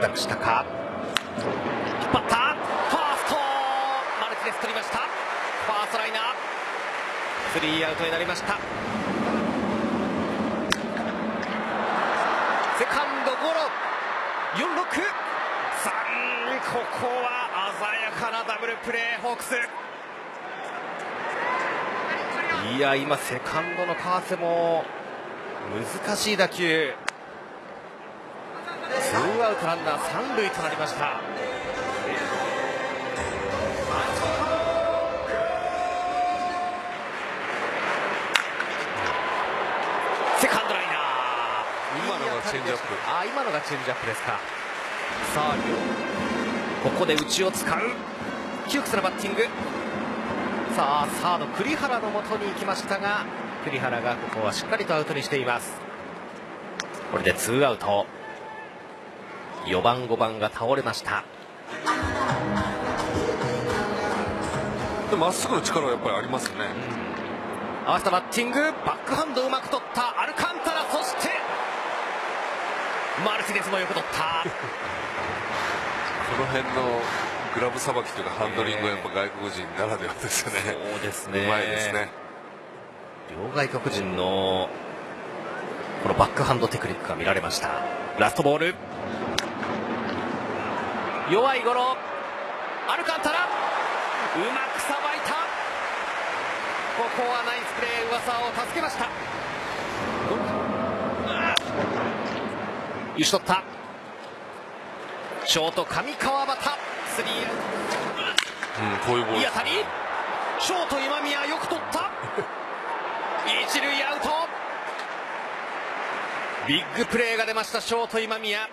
択した。か引っ張った。ファースト。マルティネス取りました。ファーストライナー。スリーアウトになりました。セカンドゴロ。46ここは鮮やかなダブルプレーホークス。いや今セカンドの川瀬も難しい打球。ーアウトランナー三塁となりました。セカンドライナー。今のがチェンジアップ。あ今のがチェンジアップですか。さあここで内を使う。窮屈なバッティング。さあサード栗原のもとに行きましたが栗原がここはしっかりとアウトにしています。これでツーアウト4番5番が倒れました。まっすぐの力はやっぱりありますよね、合わせたバッティング。バックハンドうまく取った。アルカンタラそしてマルティネスもよく取った。この辺のグラブさばきというかハンドリングはやっぱ外国人ならではですよね。そうですね。うまいですね。両外国人のこのバックハンドテクニックが見られました。ラストボール弱いゴロ。アルカンタラ。うまくさばいた。ここはナイスプレー噂を助けました。打ち取ったショート上川端スリーアウトうん、こういうボールいい当たりショート今宮よく取った一塁アウトビッグプレーが出まし。たショート今宮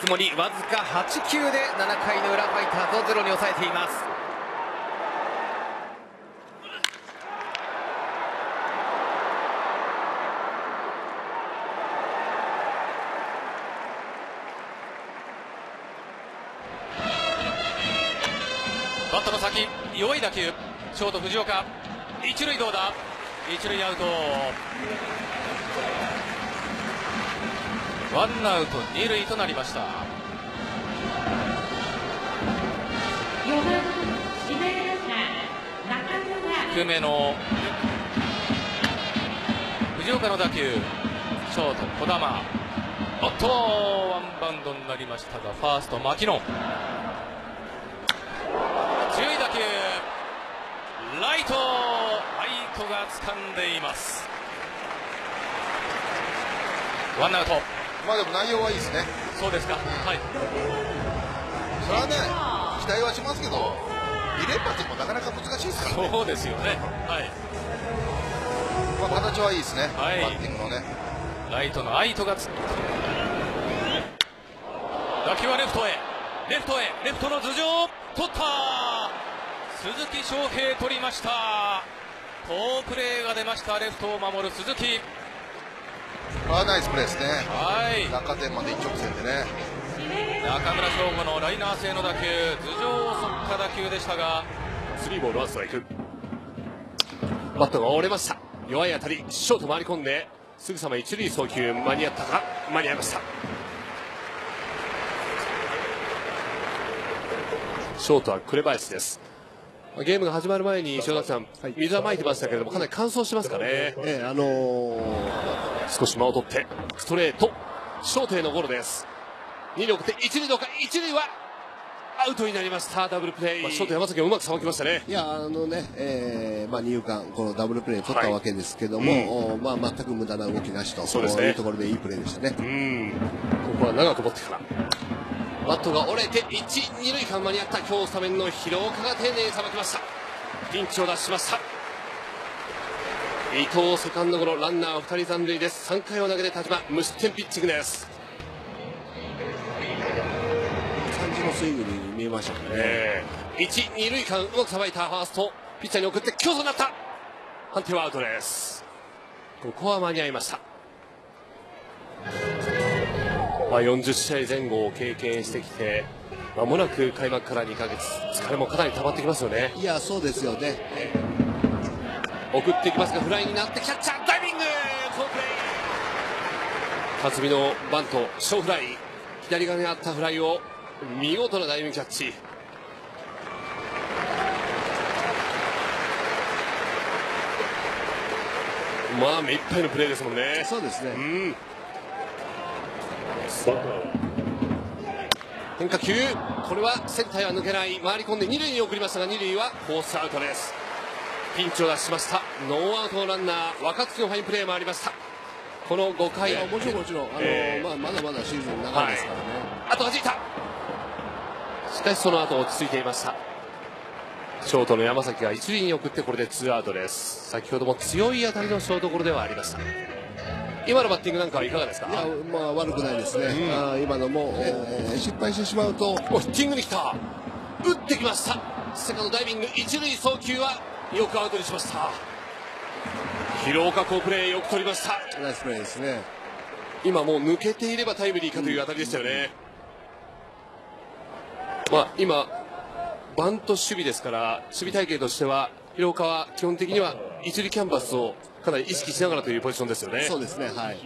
つもりわずか8球で7回の裏ファイターズをゼロに抑えています。バットの先弱い打球。ショート藤岡。一塁どうだ？一塁アウト。ワンアウト二塁となりました。低めの藤岡の打球ショート児玉。おっとワンバウンドになりましたがファースト牧野。強い打球。ライト。ライトが掴んでいます。ワンアウト。まあでも内容はいいですね。そうですか。はい。それはね、期待はしますけど、2連発もなかなか難しいですからね。そうですよね。はい。まあ形はいいですね。はい。バッティングのね。ライトのアイトがつ打球はレフトへ。レフトへ。レフトの頭上取った。鈴木翔平取りました。好プレーが出ました。レフトを守る鈴木あナイスプレーですね。はい。落下点まで一直線でね。中村翔吾のライナー性の打球頭上を襲った打球でしたが。スリーボールワンストライク。バットが折れました。弱い当たりショート回り込んですぐさま一塁送球間に合ったか間に合いました。ショートは紅林です。ゲームが始まる前に塩崎さん、水はまいてましたけれどもかなり乾燥してますかね。ええあのー少し間を取ってストレートショートへのゴロです。二塁送って一塁どうか。一塁はアウトになりました。ダブルプレー、まあショート山崎がうまくさばきましたね。いやあのね、えーまあ、二遊間このダブルプレー取ったわけですけども、おまあ、全く無駄な動きなしとそうですね。いうところでいいプレーでしたね。うん。ここは長く持ってから。バットが折れて一二塁間間に合った。今日スタメンの広岡が丁寧にさばきました。ピンチを脱しました伊藤セカンドゴロランナー2人残塁です。3回を投げて田島無失点ピッチングです。感じのスイングに見えましたね。塁間うまくさばいた。ファーストピッチャーに送って競争になった。判定はアウトです。ここは間に合いました。まあ、40試合前後を経験してきてまもなく開幕から2ヶ月疲れもかなり溜まってきますよね。いやそうですよね。送っていきますがフライになってキャッチャーダイビング好プレー。辰巳のバント小フライ。左側にあったフライを見事なダイビングキャッチ。まあ目いっぱいのプレーですもんね。そうですね、うん。変化球。これはセンターへは抜けない。回り込んで二塁に送りましたが二塁はフォースアウトですピンチを脱しました。ノーアウトのランナー若月のファインプレーもありました。この5回もちろんもちろんあの、えー。まあ、まだまだシーズン長いですからね、あとはじいた。しかしその後落ち着いていました。ショートの山崎が一塁に送ってこれでツーアウトです。先ほども強い当たりのショートゴロではありました。今のバッティングなんかはいかがですか？いやまあ悪くないですね、あー今のも、えー失敗してしまうと。おヒッティングに来た。打ってきました。セカンドダイビング。一塁送球はよくアウトにしました。広岡好プレーよく取りました。ナイスプレーですね。今もう抜けていればタイムリーかという当たりでしたよね、まあ今バント守備ですから守備体系としては広岡は基本的には一塁キャンバスをかなり意識しながらというポジションですよね。そうですねはい